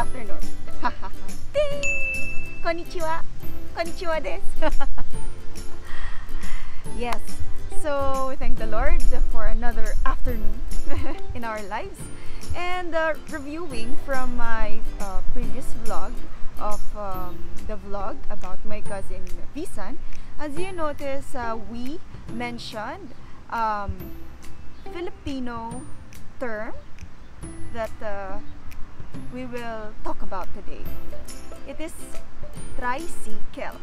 afternoon? Konnichiwa! Konnichiwa desu! yes, so we thank the Lord for another afternoon in our lives and uh, reviewing from my uh, previous vlog of um, the vlog about my cousin Visan as you notice uh, we mentioned um, Filipino term that uh, we will talk about today. It is tricycle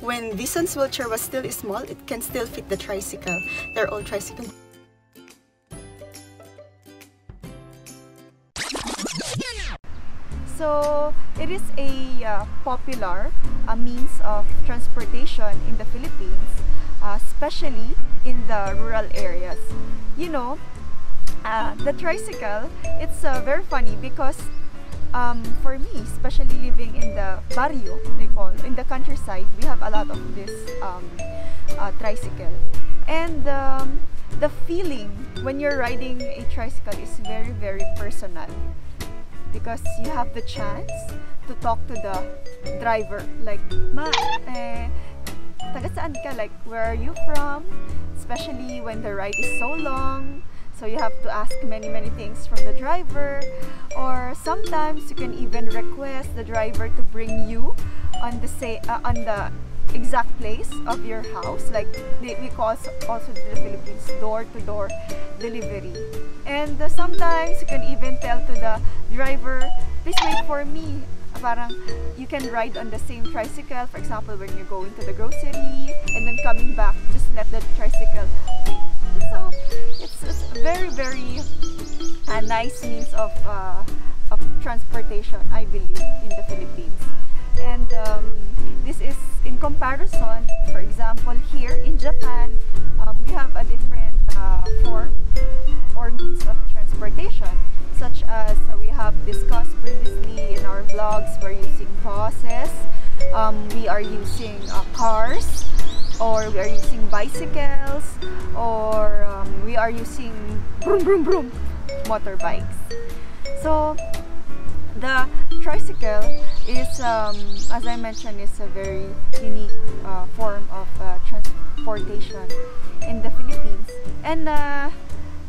when Visan's wheelchair was still small it can still fit the tricycle. They're all tricycle. So it is a uh, popular uh, means of transportation in the Philippines, uh, especially in the rural areas. You know, uh, the tricycle, it's uh, very funny because um, for me, especially living in the barrio, they call, in the countryside, we have a lot of this um, uh, tricycle. And um, the feeling when you're riding a tricycle is very, very personal because you have the chance to talk to the driver like ma eh taga saan ka like where are you from especially when the ride is so long so you have to ask many many things from the driver or sometimes you can even request the driver to bring you on the say uh, on the exact place of your house like they, we call also the Philippines door to door delivery and uh, sometimes you can even tell to the driver, please wait for me. Parang you can ride on the same tricycle. For example, when you're going to the grocery and then coming back, just let the tricycle it's, it's very, very a nice means of, uh, of transportation, I believe, in the Philippines. And um, this is in comparison, for example, here in Japan, um, we have a different uh, form or means of transportation such as uh, we have discussed previously in our vlogs, we're using buses, um, we are using uh, cars, or we are using bicycles, or um, we are using broom broom broom motorbikes. So the tricycle is, um, as I mentioned, is a very unique uh, form of uh, transportation in the Philippines, and uh,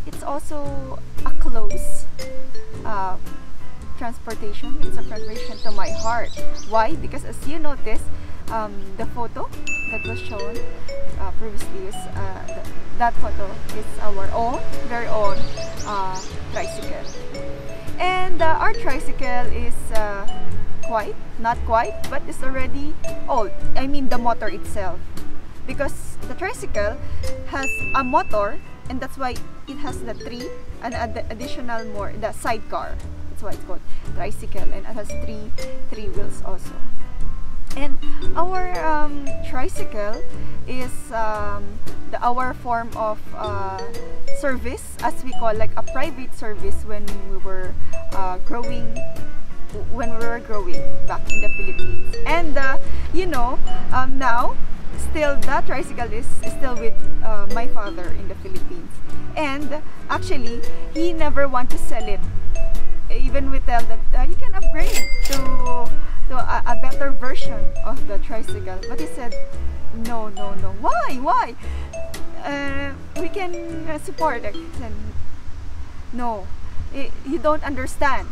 it's also a close uh, transportation it's a transportation to my heart. Why? Because as you notice, um, the photo that was shown uh, previously is uh, th that photo is our own, very own uh, tricycle. And uh, our tricycle is uh, quite, not quite, but it's already old. I mean the motor itself. Because the tricycle has a motor and that's why it has the three and ad additional more the sidecar that's why it's called tricycle and it has three three wheels also and our um, tricycle is um, the our form of uh, service as we call like a private service when we were uh, growing when we were growing back in the Philippines and uh, you know um, now still that tricycle is, still with uh, my father in the Philippines. And actually, he never want to sell it. Even we tell that uh, you can upgrade to to a, a, better version of the tricycle. But he said, no, no, no. Why? Why? Uh, we can uh, support it. And no, it, you don't understand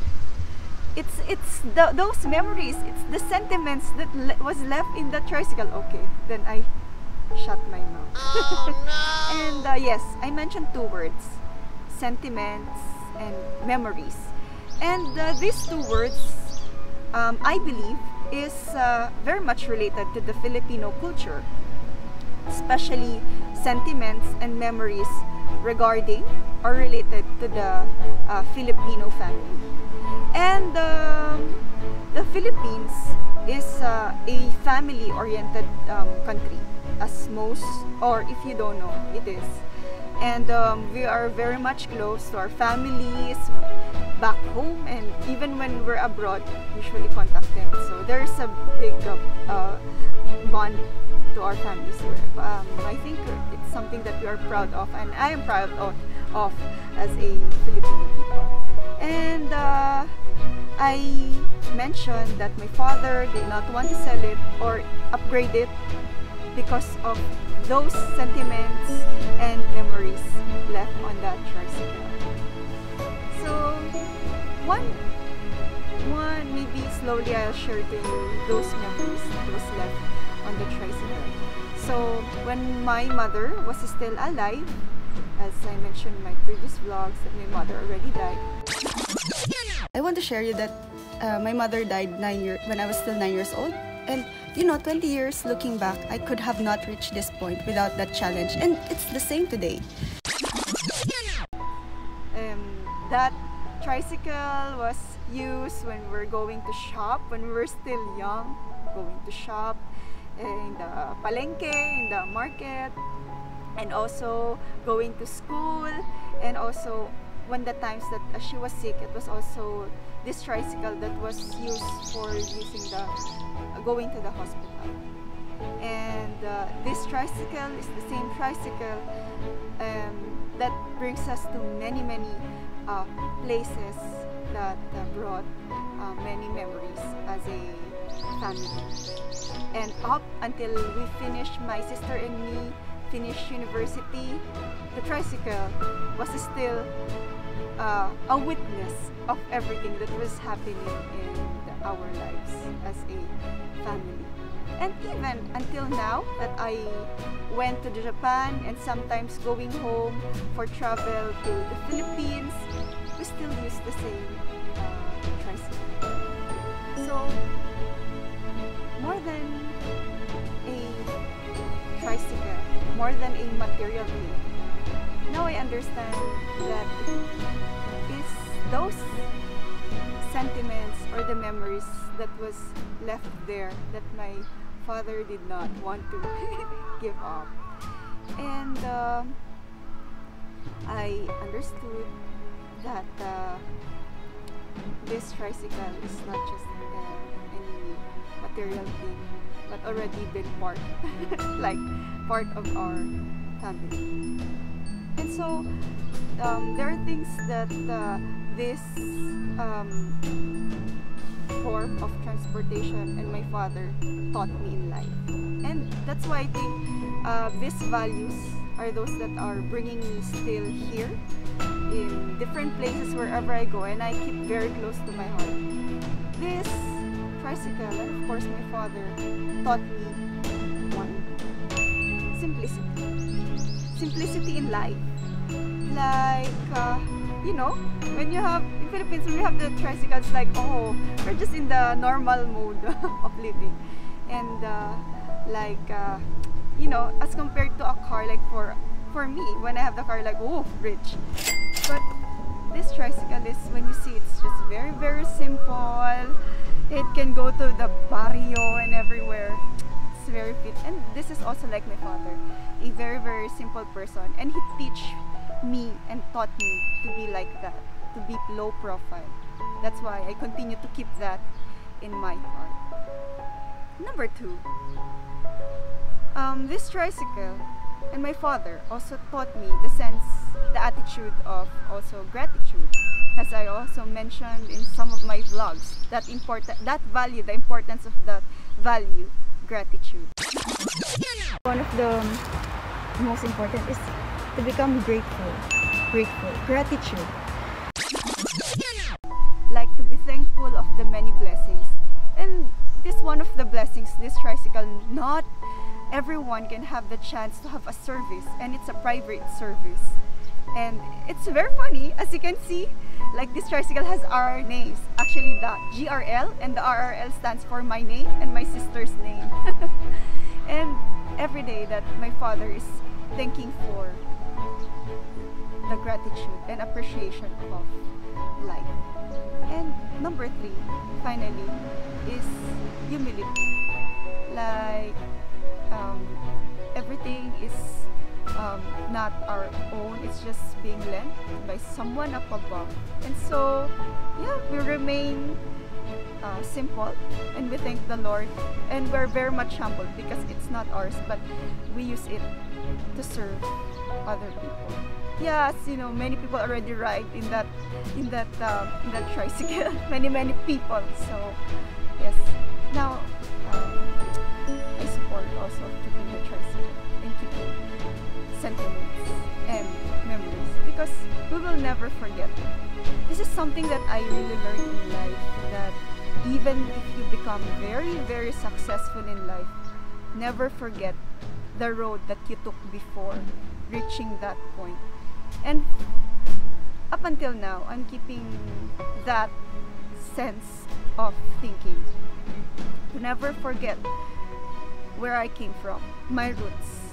it's it's the, those memories it's the sentiments that le was left in the tricycle okay then i shut my mouth oh, no. and uh, yes i mentioned two words sentiments and memories and uh, these two words um, i believe is uh, very much related to the filipino culture especially sentiments and memories regarding or related to the uh, filipino family and um, the Philippines is uh, a family-oriented um, country, as most, or if you don't know, it is. And um, we are very much close to our families. Back home and even when we're abroad usually contact them. So there's a big uh, uh, bond to our families. Um, I think it's something that we are proud of and I am proud of, of as a Filipino people. And uh, I mentioned that my father did not want to sell it or upgrade it because of those sentiments and memories left on that tricycle one one maybe slowly I'll share to you those memories that was left on the tricycle. So when my mother was still alive, as I mentioned in my previous vlogs that my mother already died. I want to share you that uh, my mother died nine year when I was still nine years old. And you know, 20 years looking back, I could have not reached this point without that challenge. And it's the same today. Um, that tricycle was used when we are going to shop, when we were still young, going to shop in the palenque, in the market, and also going to school, and also when the times that uh, she was sick, it was also this tricycle that was used for using the uh, going to the hospital. And uh, this tricycle is the same tricycle um, that brings us to many many uh, places that uh, brought uh, many memories as a family. And up until we finished, my sister and me finished university, the tricycle was still uh, a witness of everything that was happening in our lives as a family. And even until now that I went to Japan and sometimes going home for travel to the Philippines, we still use the same uh, tricycle. So, more than a tricycle, more than a material thing, now I understand that it's those sentiments or the memories that was left there that my father did not want to give up. And uh, I understood that uh, this tricycle is not just uh, any material thing, but already been part, like part of our family. And so um, there are things that uh, this um, form of transportation and my father taught me in life. And that's why I think uh, these values are those that are bringing me still here in different places wherever I go and I keep very close to my heart. This tricycle of course my father taught me one, simplicity. Simplicity in life. Like, uh, you know, when you have in Philippines, we have the tricycles, like, oh, we're just in the normal mode of living. And uh, like, uh, you know, as compared to a car, like for for me, when I have the car, like, oh, rich. But this tricycle is, when you see it's just very, very simple. It can go to the barrio and everywhere. It's very fit. And this is also like my father, a very, very simple person. And he teach me and taught me to be like that to be low profile. That's why I continue to keep that in my heart. Number two, um, this tricycle and my father also taught me the sense, the attitude of also gratitude. As I also mentioned in some of my vlogs, that important, that value, the importance of that value, gratitude. One of the most important is to become grateful, grateful, gratitude tricycle, not everyone can have the chance to have a service and it's a private service. And it's very funny, as you can see, like this tricycle has our names. Actually the GRL and the RRL stands for my name and my sister's name. and every day that my father is thanking for the gratitude and appreciation of life. And number three, finally, is humility. Everything is um, not our own. It's just being lent by someone up above. And so, yeah, we remain uh, simple and we thank the Lord. And we're very much humbled because it's not ours, but we use it to serve other people. Yes, you know, many people already ride in that in that um, in that tricycle. many many people. So yes. Now um, I support also keeping the tricycle sentiments and memories because we will never forget. This is something that I really learned in life that even if you become very very successful in life, never forget the road that you took before reaching that point. And up until now, I'm keeping that sense of thinking. To never forget where I came from, my roots.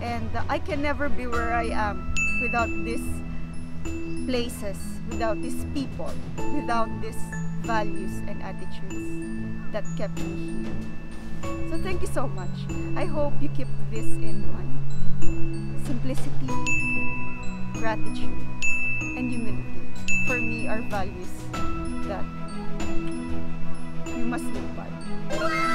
And uh, I can never be where I am without these places, without these people, without these values and attitudes that kept me here. So thank you so much. I hope you keep this in mind. Simplicity, gratitude, and humility for me are values that you must live by.